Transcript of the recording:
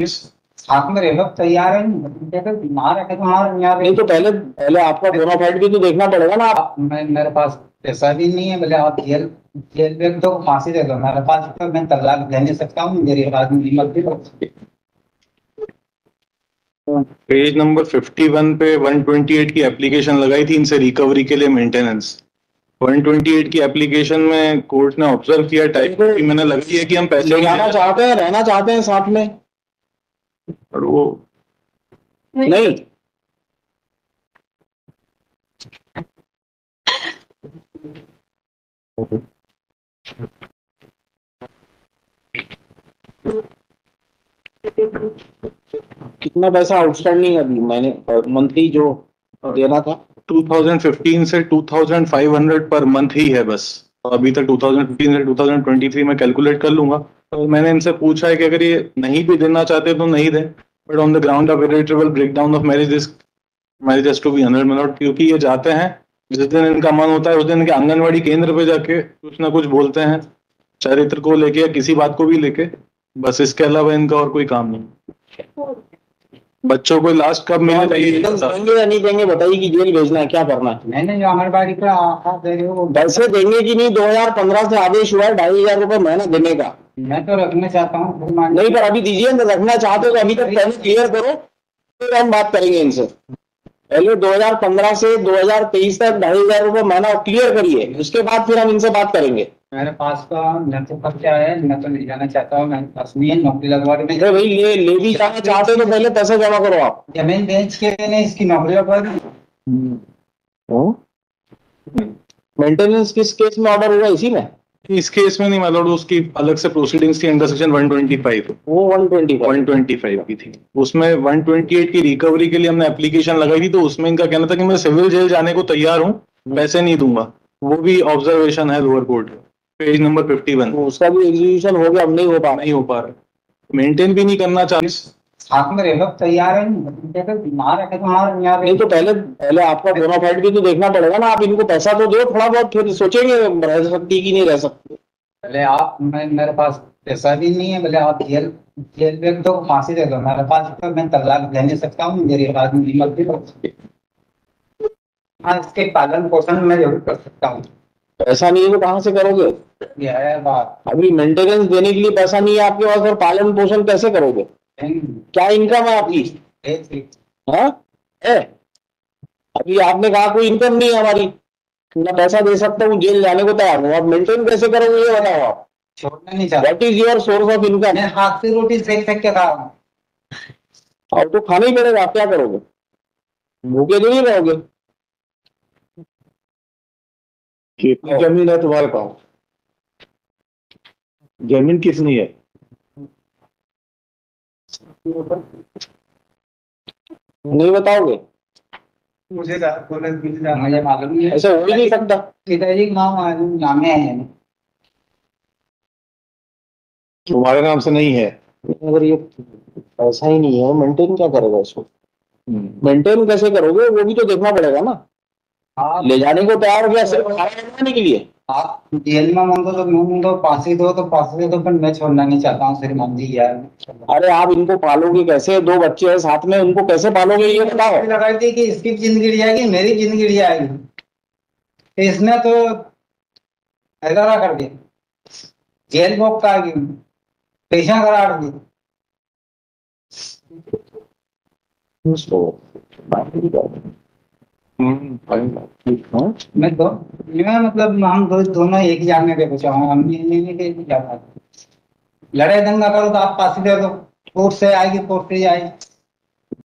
साथ में रह तैयार है। बीमार है नहीं तो पहले पहले आपका बोनाफाइड भी तो देखना पड़ेगा ना। आप मैं मेरे पास पैसा भी नहीं है बोले आप जेल जेल में दो फांसी दे दो। मेरे पास तो मैं तलाक दे नहीं सकता हूँ मेरी आदमी हिम्मत भी पेज नंबर 51 पे 128 की एप्लीकेशन लगाई थी इनसे रिकवरी के लिए मेंटेनेंस 128 की एप्लीकेशन में कोर्ट ने ऑब्ज़र्व किया टाइप की मैंने लगी है कि हम पैसे चाहते हैं रहना चाहते हैं साथ में। और वो नहीं। कितना पैसा आउटस्टैंडिंग है अभी? मैंने मंथली जो देना था। 2015 से 2500 पर मंथ ही है बस। अभी तक 2015 से 2023 में कैलकुलेट कर लूँगा। तो मैंने इनसे पूछा है कि अगर ये नहीं भी देना चाहते तो नहीं दें but on the ground of irritable breakdown of marriage marriage to be hundred minute क्योंकि ये जाते हैं जिस दिन इनका मन होता है उस दिन इनके आंगनवाड़ी केंद्र पे जाके कुछ ना कुछ बोलते हैं चरित्र को लेके या किसी बात को भी लेके बस इसके अलावा इनका और कोई काम नहीं। बच्चों को लास्ट कब मिले देंगे या नहीं देंगे बताइए कि जेल भेजना है क्या करना है? मैंने जो आंगनबाड़ी पे आशा दे रही हूँ। पैसे देंगे कि नहीं 2015 से आदेश हुआ है ढाई हज़ार रुपए महीना देने का। मैं तो रखना चाहता हूँ नहीं पर अभी दीजिए ना रखना चाहते हो तो अभी तक पहले क्लियर करो फिर हम बात करेंगे इनसे। पहले 2015 से 2023 तक ढाई हज़ार रुपए महीना क्लियर करिए उसके बाद फिर हम इनसे बात करेंगे। मेरे पास का न तो खर्चा है न तो ले जाना चाहता हूँ मेरे पास नहीं है नौकरी लगवा रही अरे भाई ले ले भी जाना चाहते हो तो पहले पैसे जमा करो आप। ज़मीन बेच के मैंने इसकी नौकरी लगवा दी मेंटेनेंस किस केस में ऑर्डर हुआ इसी में? इस केस में नहीं मतलब उसकी अलग से प्रोसीडिंग्स थी अंडर सेक्शन 125 वो 120 का 125 की थी। उसमें 128 की रिकवरी के लिए हमने एप्लीकेशन लगाई थी तो उसमें इनका कहना था कि मैं सिविल जेल जाने को तैयार हूँ पैसे नहीं दूँगा। वो भी ऑब्जर्वेशन है लोअर कोर्ट पेज नंबर 51 तो उसका भी एग्जीक्यूशन हो गया अब नहीं हो पा नहीं हो पा रहा। मेंटेन भी नहीं करना चाहते है है नहीं तो पहले पहले आपका बोनाफाइड भी तो देखना पड़ेगा ना। आप इनको पैसा तो दो थोड़ा बहुत फिर सोचेंगे रह सकती कि नहीं रह सकती। बोले आप मैं मेरे पास पैसा भी नहीं है बोले आप जेल जेल में दो फांसी दे दो। मेरे पास तो मैं तलाक दे नहीं सकता हूँ मेरी आदमी हिम्मत भी हाँ इसके पालन पोषण मैं ज़रूर कर सकता हूँ। पैसा नहीं है तो कहाँ से करोगे? यह बात। अभी मेंटेनेंस देने के लिए पैसा नहीं है आपके पास और पालन पोषण कैसे करोगे? क्या इनकम है आपकी? हाँ? है अभी आपने कहा कोई इनकम नहीं है हमारी। ना पैसा दे सकता हूँ जेल जाने को तैयार हूँ। आप मेंटेन कैसे करोगे ये बताओ आप? छोड़ना नहीं चाहता। What is your source of income मैं हाथ से रोटी सेक सेक के खा रहा हूँ। अब तो खाना ही पड़ेगा आप क्या करोगे? भूखे तो नहीं रहोगे? कितनी ज़मीन है तुम्हारे पास? ज़मीन किसनी है? नहीं बताओगे? मुझे मुझे मालूम नहीं ऐसा हो ही नहीं सकता। पिताजी का नाम नामे है। तुम्हारे नाम से नहीं है। अगर ये पैसा ही नहीं है मेंटेन क्या करेगा इसको मेंटेन कैसे करोगे? वो भी तो देखना पड़ेगा ना। ले जाने को तैयार हो गया सिर्फ़ खाना बनाने के लिए? आप जेल में मांगो तो मुँह दो फांसी दो तो फांसी दे पर मैं छोड़ना नहीं चाहता हूँ श्रीमान जी यार अरे आप इनको पालोगे कैसे? दो बच्चे हैं साथ में उनको कैसे पालोगे ये बताओ? लगाई थी कि इसकी ज़िंदगी जाएगी मेरी ज़िंदगी जाएगी। तो इसने तो ऐसा कर दिया। जेल भोग का पेशा करार दी। मैं दो मैं मतलब हम दो दोनों एक ही जाने के पूछा हूँ लड़ाई दंगा करो तो आप पास ही दे दो, कोर्ट से आएगी, कोर्ट से आएगी।